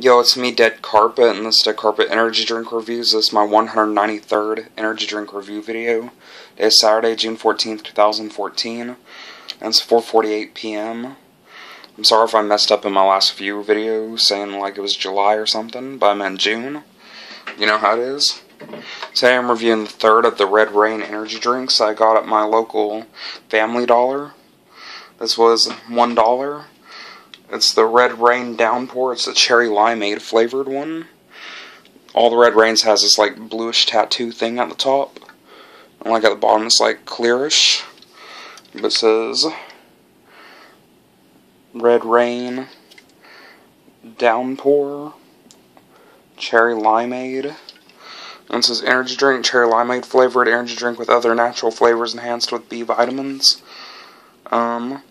Yo, it's me, Dead Carpet, and this Dead Carpet Energy Drink Reviews. This is my 193rd Energy Drink Review video. It is Saturday, June 14th, 2014, and it's 4.48 p.m. I'm sorry if I messed up in my last few videos, saying like it was July or something, but I meant June. You know how it is. Today I'm reviewing the third of the Red Rain energy drinks I got at my local Family Dollar. This was $1. It's the Red Rain Downpour. It's the cherry limeade flavored one. All the Red Rains has this like bluish tattoo thing at the top. And like at the bottom it's like clearish. But it says Red Rain Downpour Cherry Limeade. And it says energy drink, cherry limeade flavored energy drink with other natural flavors enhanced with B vitamins. Um,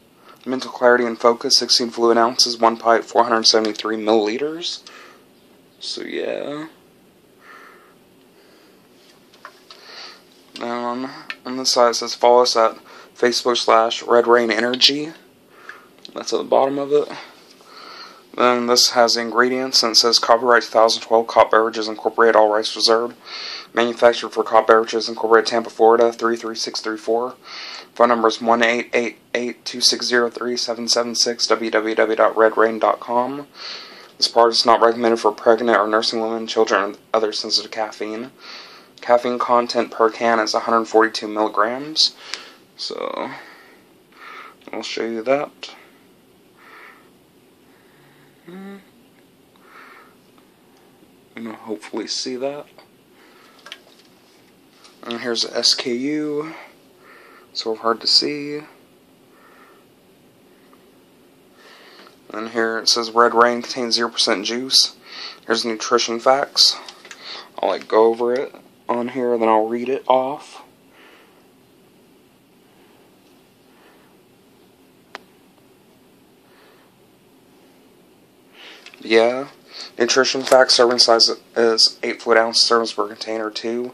mental clarity and focus, 16 fluid ounces, one pint, 473 milliliters. So yeah. Um, on the side it says follow us at Facebook slash Red Rain Energy. That's at the bottom of it. Then this has ingredients and it says copyright 2012 Cott Beverages Incorporated, all rights reserved. Manufactured for Cott Beverages Incorporated, Tampa, Florida 33634. Phone number is 1 2603 www.redrain.com. This product is not recommended for pregnant or nursing women, children, and others sensitive to caffeine. Caffeine content per can is 142 milligrams. So, I'll show you that. Mm. You'll hopefully see that. And here's the SKU. Sort of hard to see. And here it says Red Rain contains 0% juice. Here's nutrition facts. I'll like go over it on here, then I'll read it off. Yeah. Nutrition facts serving size is 8 fluid ounce servings per container, 2.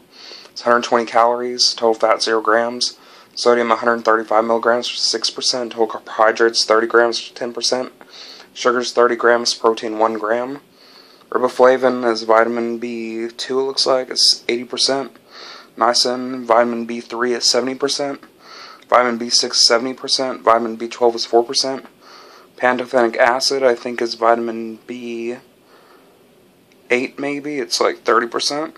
It's 120 calories, total fat 0 grams, sodium 135 milligrams, 6%, total carbohydrates 30 grams, 10%, sugars 30 grams, protein 1 gram. Riboflavin is vitamin B2, it looks like, it's 80%. Niacin, vitamin B3 is 70%. Vitamin B6 is 70%. Vitamin B12 is 4%. Pantothenic acid, I think, is vitamin B8, maybe. It's like 30%.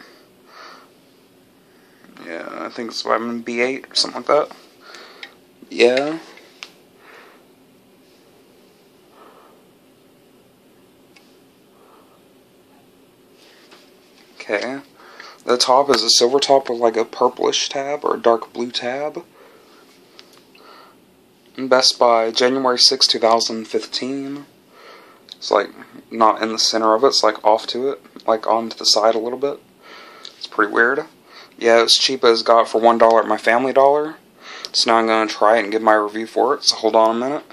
Yeah, I think it's vitamin B8 or something like that. Yeah. Okay. The top is a silver top with like a purplish tab or a dark blue tab. Best By, January 6, 2015. It's like not in the center of it, it's like off to it, like on to the side a little bit. It's pretty weird. Yeah, it's cheap as got for $1 at my family dollar. So now I'm going to try it and give my review for it, so hold on a minute.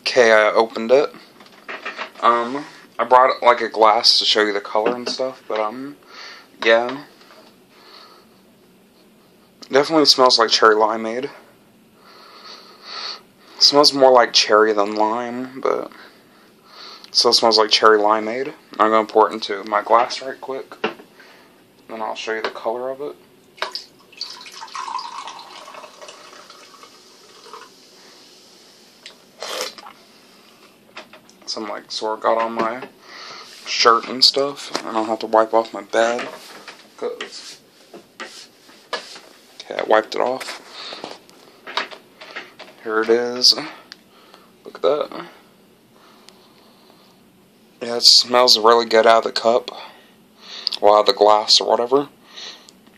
Okay, I opened it. Um, I brought like a glass to show you the color and stuff, but um, yeah. Definitely smells like cherry limeade. Smells more like cherry than lime, but still smells like cherry limeade. I'm gonna pour it into my glass right quick, then I'll show you the color of it. Some like sort got on my shirt and stuff, and I'll have to wipe off my bed. Okay, I wiped it off. Here it is. Look at that. Yeah, it smells really good out of the cup. Well, out of the glass or whatever.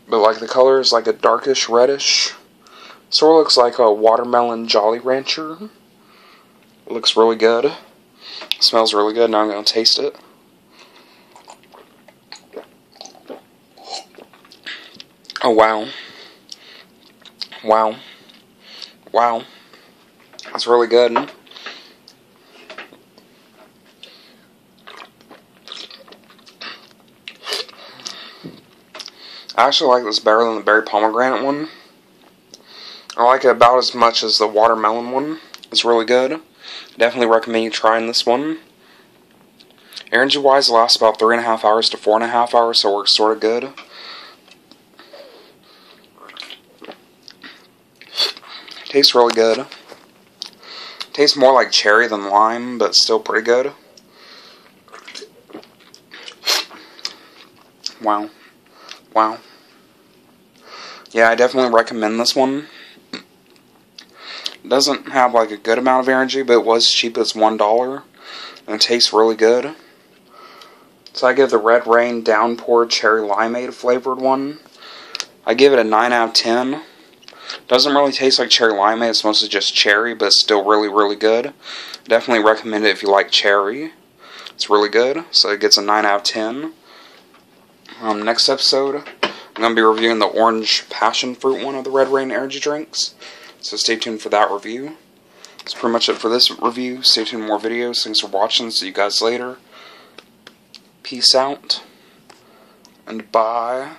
But like the color is like a darkish reddish. Sort of looks like a watermelon Jolly Rancher. It looks really good. It smells really good. Now I'm going to taste it. Oh, wow. Wow. Wow. Really good. I actually like this better than the berry pomegranate one. I like it about as much as the watermelon one. It's really good. Definitely recommend you trying this one. Energy wise, lasts about three and a half hours to four and a half hours, so it works sort of good. Tastes really good. Tastes more like cherry than lime, but still pretty good. Wow. Wow. Yeah, I definitely recommend this one. It doesn't have like a good amount of energy, but it was cheap as $1. And it tastes really good. So I give the Red Rain Downpour Cherry Limeade flavored one. I give it a 9 out of 10. Doesn't really taste like cherry limeade, it's mostly just cherry, but it's still really, really good. Definitely recommend it if you like cherry. It's really good, so it gets a 9 out of 10. Um, next episode, I'm going to be reviewing the orange passion fruit one of the Red Rain energy drinks. So stay tuned for that review. That's pretty much it for this review. Stay tuned for more videos. Thanks for watching. See you guys later. Peace out. And bye.